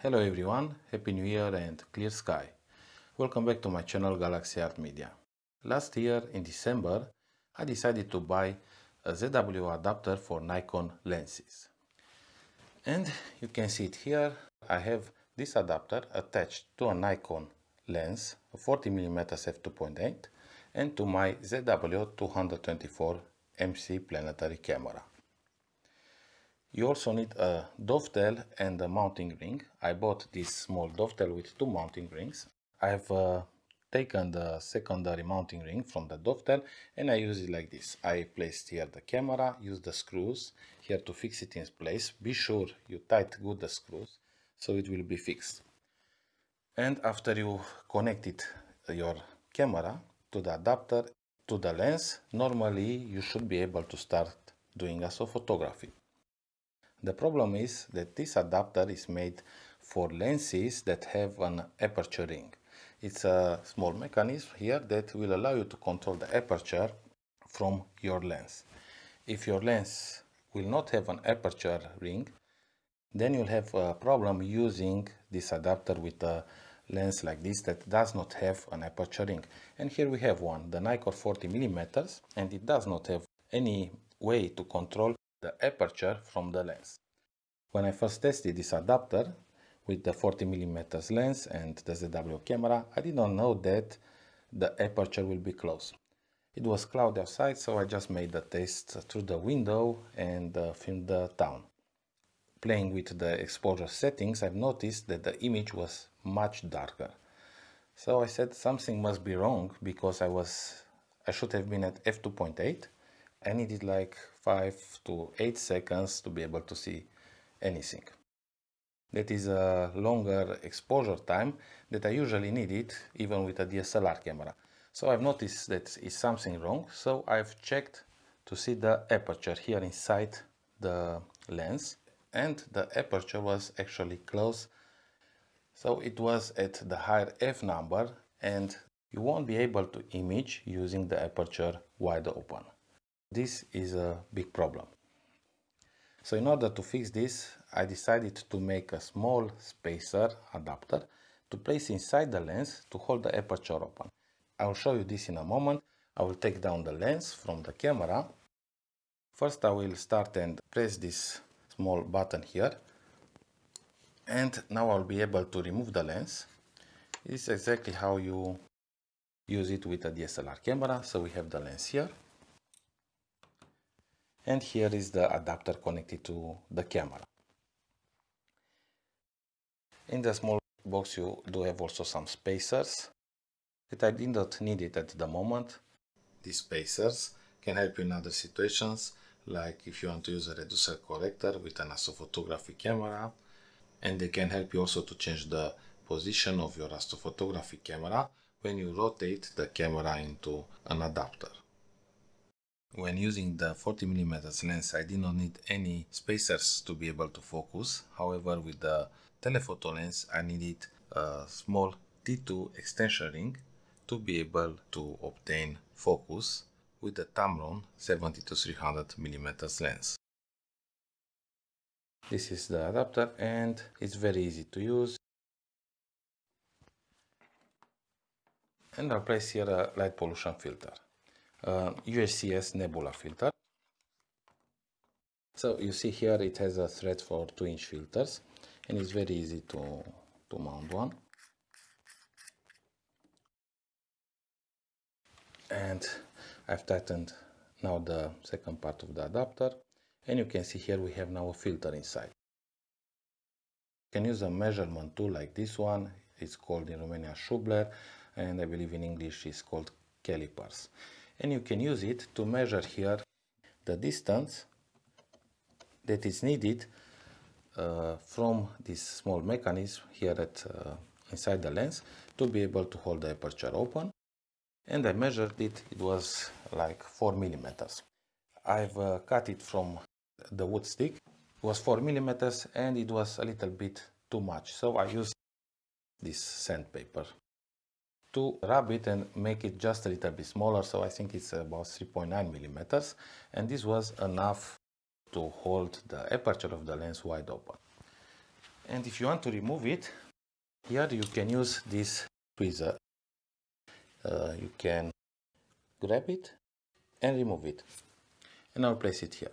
Hello everyone, Happy New Year and clear sky. Welcome back to my channel Galaxy Art Media. Last year in December I decided to buy a ZWO adapter for Nikon lenses. And you can see it here, I have this adapter attached to a Nikon lens, a 40mm f2.8 and to my ZWO224 MC planetary camera. You also need a dovetail and a mounting ring. I bought this small dovetail with two mounting rings. I've uh, taken the secondary mounting ring from the dovetail and I use it like this. I placed here the camera, use the screws here to fix it in place. Be sure you tight good the screws so it will be fixed. And after you connect it, your camera to the adapter to the lens, normally you should be able to start doing astrophotography. The problem is that this adapter is made for lenses that have an aperture ring. It's a small mechanism here that will allow you to control the aperture from your lens. If your lens will not have an aperture ring, then you'll have a problem using this adapter with a lens like this that does not have an aperture ring. And here we have one, the Nikkor 40 millimeters, and it does not have any way to control the aperture from the lens. When I first tested this adapter with the 40mm lens and the ZWO camera, I did not know that the aperture will be closed. It was cloudy outside, so I just made the test through the window and uh, filmed the town. Playing with the exposure settings, I've noticed that the image was much darker. So I said something must be wrong because I was I should have been at f2.8 I needed like 5 to 8 seconds to be able to see anything. That is a longer exposure time that I usually need it even with a DSLR camera. So I've noticed that is something wrong, so I've checked to see the aperture here inside the lens and the aperture was actually close. So it was at the higher f number and you won't be able to image using the aperture wide open. This is a big problem. So in order to fix this, I decided to make a small spacer adapter to place inside the lens to hold the aperture open. I will show you this in a moment. I will take down the lens from the camera. First I will start and press this small button here. And now I'll be able to remove the lens. This is exactly how you use it with a DSLR camera. So we have the lens here and here is the adapter connected to the camera. In the small box you do have also some spacers that I did not need it at the moment. These spacers can help you in other situations like if you want to use a reducer corrector with an astrophotography camera and they can help you also to change the position of your astrophotography camera when you rotate the camera into an adapter. When using the 40mm lens I did not need any spacers to be able to focus, however with the telephoto lens I needed a small T2 extension ring to be able to obtain focus with the Tamron 70-300mm lens. This is the adapter and it's very easy to use. And I'll place here a light pollution filter uh, Nebula filter. So you see here it has a thread for 2 inch filters and it's very easy to, to mount one. And I've tightened now the second part of the adapter and you can see here we have now a filter inside. You can use a measurement tool like this one, it's called in Romania Schubler and I believe in English it's called calipers and you can use it to measure here the distance that is needed uh, from this small mechanism here at uh, inside the lens to be able to hold the aperture open. And I measured it. It was like 4 millimeters. I've uh, cut it from the wood stick. It was 4 millimeters and it was a little bit too much. So I used this sandpaper to rub it and make it just a little bit smaller. So I think it's about 3.9 millimeters. And this was enough to hold the aperture of the lens wide open. And if you want to remove it here you can use this tweezer. Uh, you can grab it and remove it. And I'll place it here.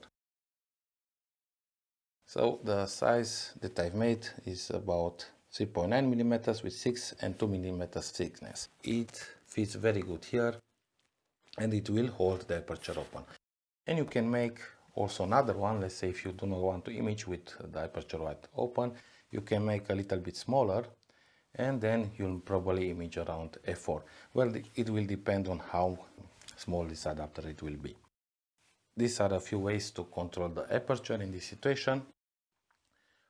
So the size that I've made is about 3.9 millimeters with 6 and 2 millimeters thickness. It fits very good here and it will hold the aperture open. And you can make also another one. Let's say if you do not want to image with the aperture wide open you can make a little bit smaller and then you'll probably image around f4 well it will depend on how small this adapter it will be. These are a few ways to control the aperture in this situation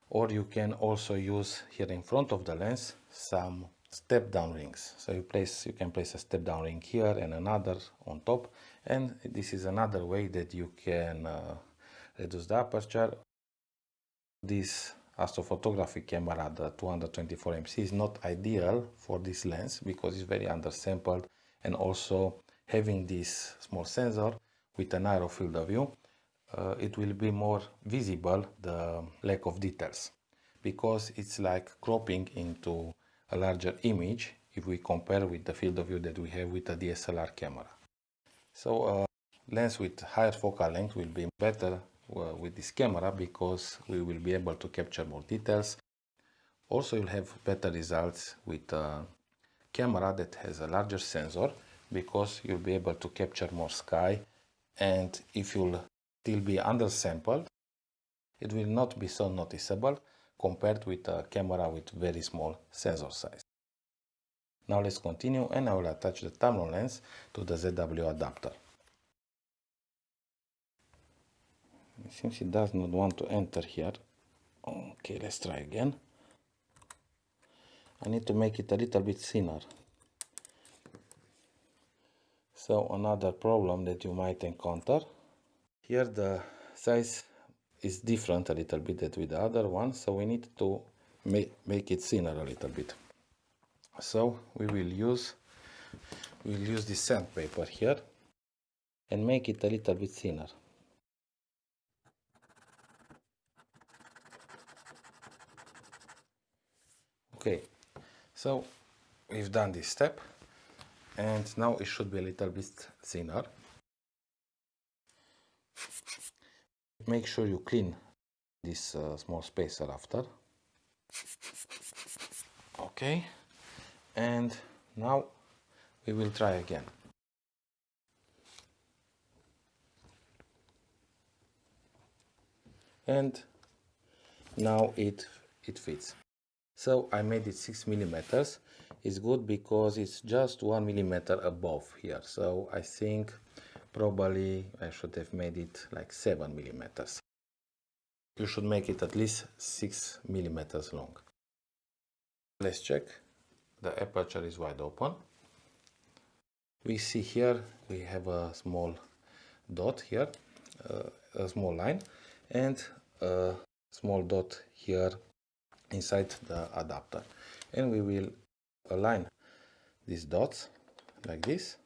or you can also use here in front of the lens some step down rings. So you place you can place a step down ring here and another on top. And this is another way that you can uh, reduce the aperture. This astrophotography camera the 224 mc is not ideal for this lens because it's very undersampled. And also having this small sensor with a narrow field of view uh, it will be more visible the lack of details because it's like cropping into a larger image if we compare with the field of view that we have with a DSLR camera. So uh, lens with higher focal length will be better uh, with this camera because we will be able to capture more details. Also you'll have better results with a camera that has a larger sensor because you'll be able to capture more sky and if you'll still be undersampled it will not be so noticeable compared with a camera with very small sensor size. Now let's continue and I will attach the Tamron lens to the ZWO adapter. It seems it does not want to enter here. Okay, let's try again. I need to make it a little bit thinner. So another problem that you might encounter. Here the size is different a little bit with the other one so we need to make, make it thinner a little bit. So we will use we'll use the sandpaper here and make it a little bit thinner. Okay so we've done this step and now it should be a little bit thinner make sure you clean this uh, small spacer after. Okay. And now we will try again. And now it it fits. So I made it 6 millimeters. It's good because it's just 1 millimeter above here. So I think probably I should have made it like 7 millimeters. You should make it at least 6 millimeters long. Let's check. The aperture is wide open. We see here we have a small dot here, uh, a small line, and a small dot here inside the adapter. And we will align these dots like this.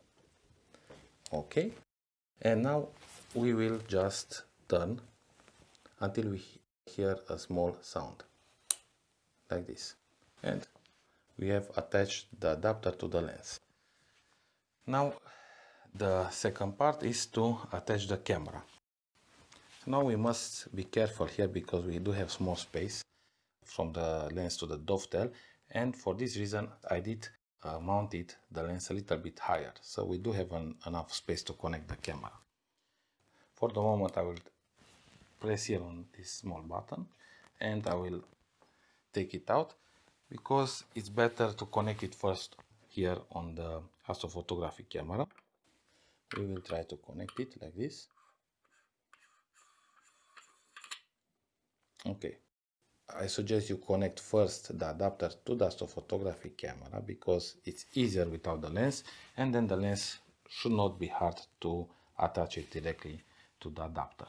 Okay, and now we will just turn until we hear a small sound like this. And we have attached the adapter to the lens. Now the second part is to attach the camera. Now we must be careful here because we do have small space from the lens to the dovetail. And for this reason I did uh, it. the lens a little bit higher. So we do have an, enough space to connect the camera. For the moment I will press here on this small button and I will take it out because it's better to connect it first here on the astrophotography camera. We will try to connect it like this. Okay I suggest you connect first the adapter to the astrophotography camera because it's easier without the lens and then the lens should not be hard to attach it directly to the adapter.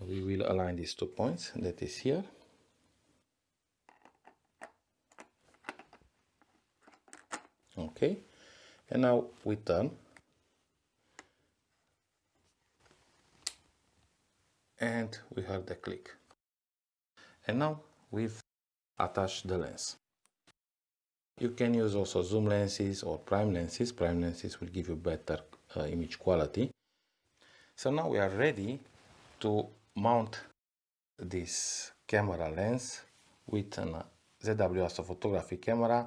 We will align these two points that is here. Okay, and now we turn and we heard the click. And now we've attached the lens. You can use also zoom lenses or prime lenses. Prime lenses will give you better uh, image quality. So now we are ready to mount this camera lens with a ZWO astrophotography camera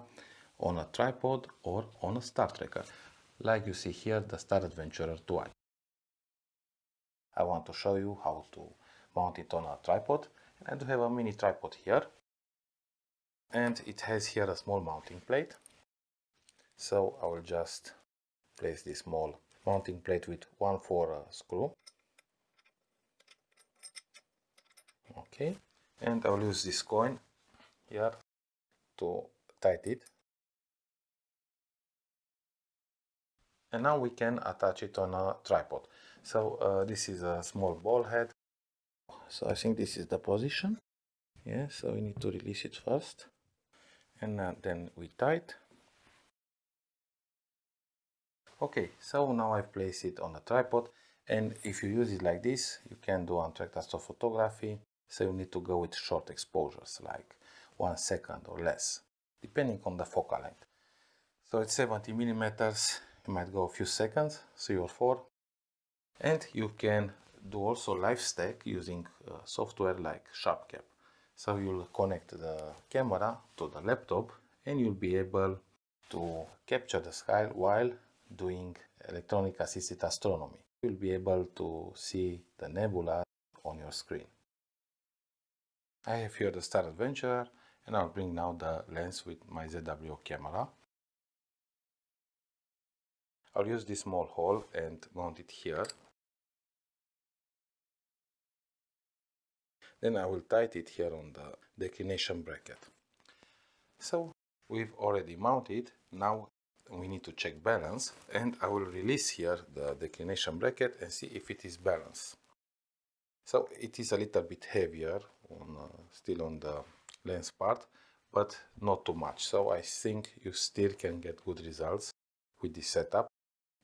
on a tripod or on a star tracker, like you see here the Star Adventurer 2i. I want to show you how to mount it on a tripod. And I do have a mini tripod here. And it has here a small mounting plate. So I will just place this small mounting plate with 1 4 uh, screw. Okay, and I will use this coin here to tighten it. And now we can attach it on a tripod. So uh, this is a small ball head. So I think this is the position. Yeah, so we need to release it first. And uh, then we tight. Okay, so now I've placed it on a tripod. And if you use it like this, you can do untracked astrophotography. So you need to go with short exposures, like one second or less, depending on the focal length. So at 70 millimeters, you might go a few seconds, three or four, and you can do also live stack using uh, software like SharpCap. So you'll connect the camera to the laptop and you'll be able to capture the sky while doing electronic assisted astronomy. You'll be able to see the nebula on your screen. I have here the Star Adventurer and I'll bring now the lens with my ZWO camera. I'll use this small hole and mount it here Then I will tighten it here on the declination bracket. So we've already mounted. Now we need to check balance and I will release here the declination bracket and see if it is balanced. So it is a little bit heavier on uh, still on the lens part but not too much. So I think you still can get good results with this setup.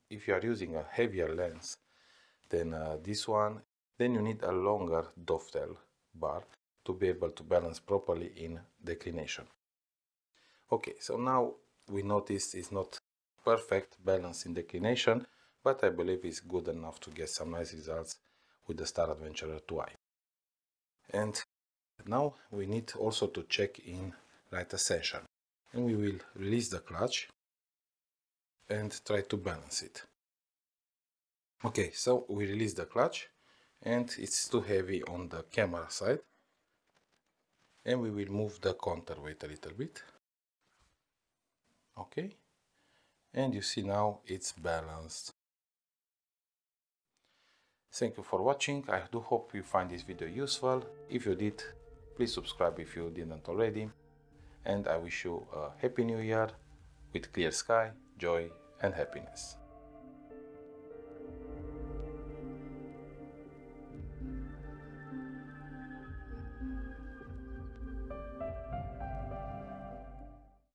If you are using a heavier lens than uh, this one, then you need a longer dovetail bar to be able to balance properly in declination. Okay, so now we notice it's not perfect balance in declination, but I believe it's good enough to get some nice results with the Star Adventurer 2i. And now we need also to check in right ascension. And we will release the clutch and try to balance it. Okay, so we release the clutch and it's too heavy on the camera side. And we will move the counterweight a little bit. Okay. And you see now it's balanced. Thank you for watching. I do hope you find this video useful. If you did please subscribe if you didn't already. And i wish you a happy new year with clear sky joy and happiness